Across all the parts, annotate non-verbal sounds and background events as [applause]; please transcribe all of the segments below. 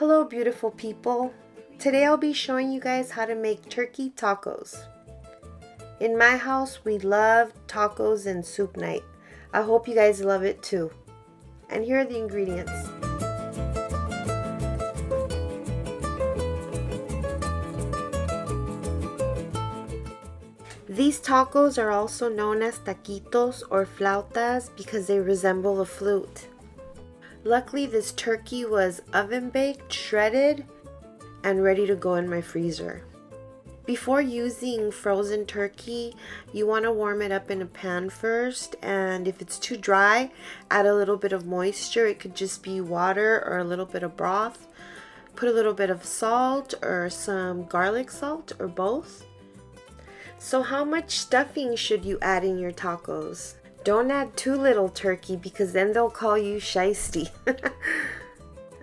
Hello beautiful people. Today I'll be showing you guys how to make turkey tacos. In my house we love tacos and soup night. I hope you guys love it too. And here are the ingredients. These tacos are also known as taquitos or flautas because they resemble a flute. Luckily, this turkey was oven baked, shredded, and ready to go in my freezer. Before using frozen turkey, you want to warm it up in a pan first. And if it's too dry, add a little bit of moisture. It could just be water or a little bit of broth. Put a little bit of salt or some garlic salt or both. So, how much stuffing should you add in your tacos? Don't add too little turkey because then they'll call you shisty. [laughs]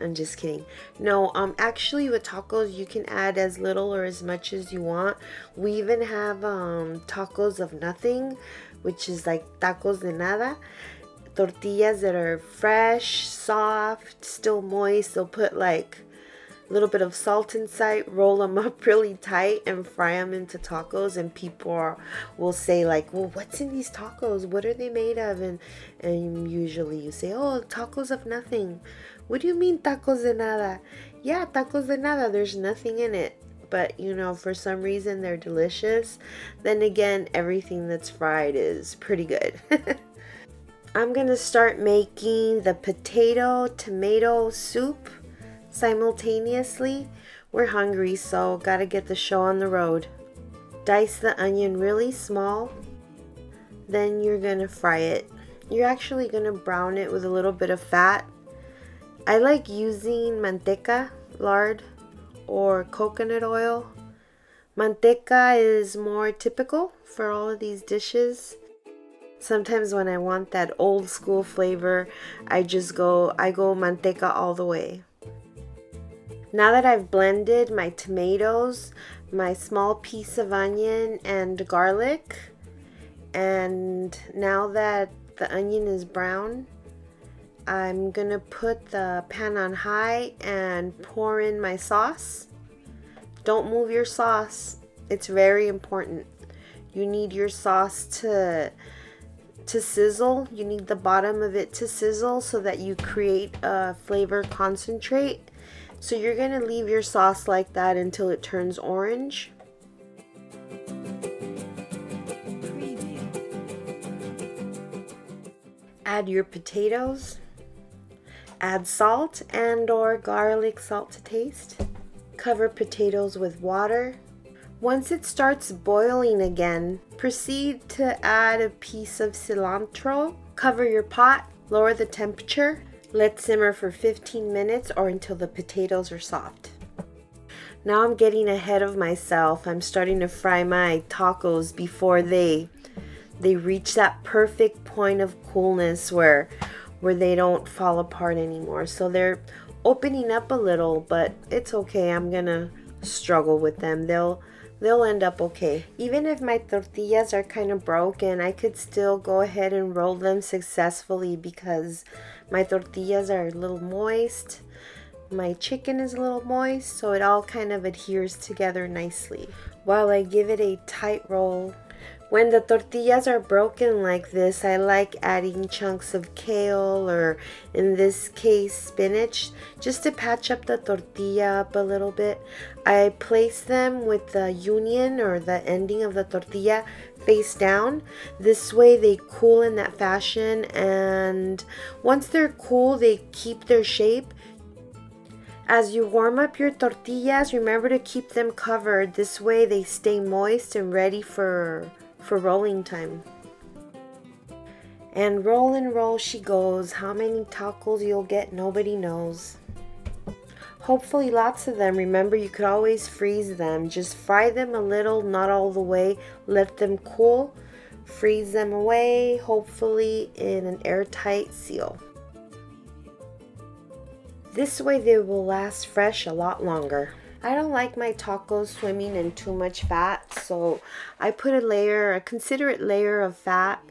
I'm just kidding. No, um, actually with tacos you can add as little or as much as you want. We even have um tacos of nothing, which is like tacos de nada. Tortillas that are fresh, soft, still moist. They'll put like a little bit of salt inside, roll them up [laughs] really tight, and fry them into tacos. And people are, will say like, "Well, what's in these tacos? What are they made of?" And and usually you say, "Oh, tacos of nothing." What do you mean tacos de nada? Yeah, tacos de nada. There's nothing in it. But you know, for some reason they're delicious. Then again, everything that's fried is pretty good. [laughs] I'm gonna start making the potato tomato soup simultaneously. We're hungry, so gotta get the show on the road. Dice the onion really small. Then you're gonna fry it. You're actually gonna brown it with a little bit of fat. I like using manteca, lard, or coconut oil. Manteca is more typical for all of these dishes. Sometimes when I want that old school flavor, I just go I go manteca all the way. Now that I've blended my tomatoes, my small piece of onion and garlic, and now that the onion is brown, I'm gonna put the pan on high and pour in my sauce. Don't move your sauce. It's very important. You need your sauce to to sizzle. You need the bottom of it to sizzle so that you create a flavor concentrate so you're going to leave your sauce like that until it turns orange. Add your potatoes. Add salt and or garlic salt to taste. Cover potatoes with water. Once it starts boiling again, proceed to add a piece of cilantro. Cover your pot, lower the temperature, let simmer for 15 minutes or until the potatoes are soft. Now I'm getting ahead of myself. I'm starting to fry my tacos before they they reach that perfect point of coolness where where they don't fall apart anymore. So they're opening up a little, but it's okay. I'm going to struggle with them. They'll they'll end up okay. Even if my tortillas are kind of broken, I could still go ahead and roll them successfully because my tortillas are a little moist. My chicken is a little moist, so it all kind of adheres together nicely. While I give it a tight roll, when the tortillas are broken like this, I like adding chunks of kale or in this case spinach just to patch up the tortilla up a little bit. I place them with the union or the ending of the tortilla face down. This way they cool in that fashion and once they're cool they keep their shape. As you warm up your tortillas, remember to keep them covered. This way they stay moist and ready for, for rolling time. And roll and roll she goes. How many tacos you'll get, nobody knows. Hopefully lots of them. Remember, you could always freeze them. Just fry them a little, not all the way. Let them cool. Freeze them away, hopefully in an airtight seal. This way they will last fresh a lot longer. I don't like my tacos swimming in too much fat, so I put a layer, a considerate layer of fat.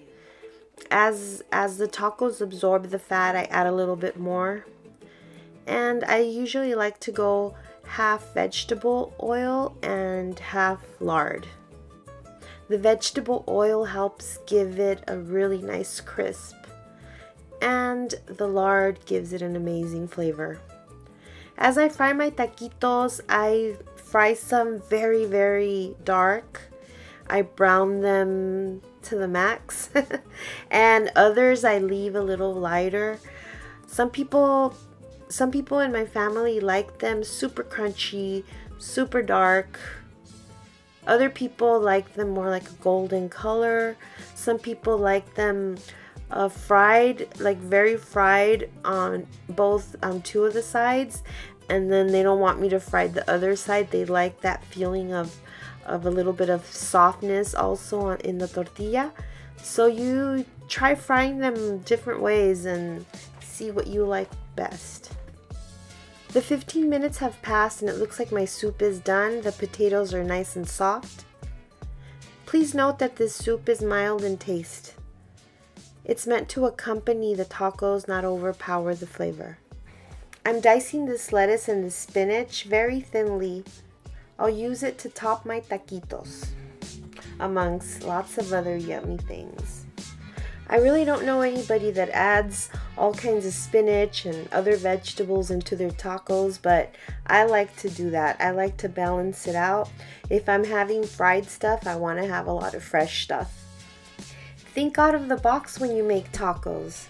As, as the tacos absorb the fat, I add a little bit more And I usually like to go half vegetable oil and half lard. The vegetable oil helps give it a really nice crisp, and the lard gives it an amazing flavor. As I fry my taquitos, I fry some very, very dark. I brown them to the max, [laughs] and others I leave a little lighter. Some people some people in my family like them super crunchy, super dark. Other people like them more like a golden color. Some people like them fried, like very fried on both on two of the sides, and then they don't want me to fry the other side. They like that feeling of of a little bit of softness also on, in the tortilla. So you try frying them different ways and see what you like best. The 15 minutes have passed and it looks like my soup is done. The potatoes are nice and soft. Please note that this soup is mild in taste. It's meant to accompany the tacos, not overpower the flavor. I'm dicing this lettuce and the spinach very thinly. I'll use it to top my taquitos, amongst lots of other yummy things. I really don't know anybody that adds all kinds of spinach and other vegetables into their tacos, but I like to do that. I like to balance it out. If I'm having fried stuff, I want to have a lot of fresh stuff. Think out of the box when you make tacos.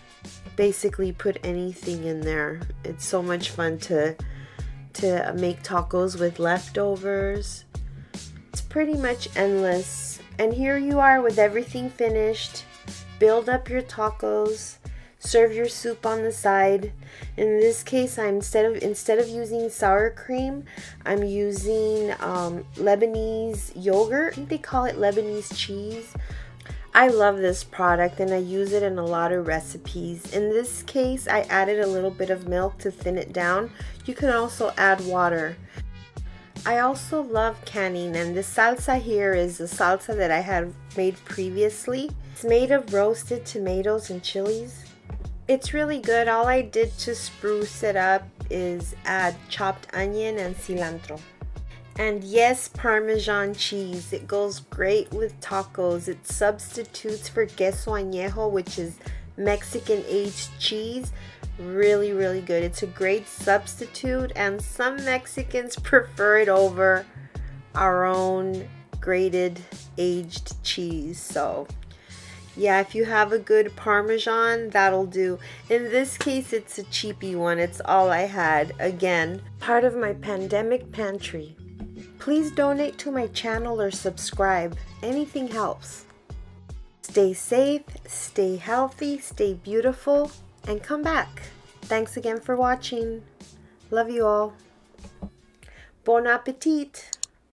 Basically put anything in there. It's so much fun to to make tacos with leftovers. It's pretty much endless. And here you are with everything finished build up your tacos, serve your soup on the side. In this case, I'm instead of instead of using sour cream, I'm using um, Lebanese yogurt. I think they call it Lebanese cheese. I love this product and I use it in a lot of recipes. In this case, I added a little bit of milk to thin it down. You can also add water. I also love canning and the salsa here is the salsa that I had made previously. It's made of roasted tomatoes and chilies. It's really good. All I did to spruce it up is add chopped onion and cilantro. And yes, Parmesan cheese. It goes great with tacos. It substitutes for queso añejo, which is Mexican aged cheese. Really really good. It's a great substitute and some Mexicans [laughs] prefer it over our own grated aged cheese. So yeah if you have a good parmesan that'll do. In this case it's a cheapy one. It's all I had. Again part of my pandemic pantry please donate to my channel or subscribe anything helps stay safe stay healthy stay beautiful and come back. Thanks again for watching. Love you all. Bon appetit!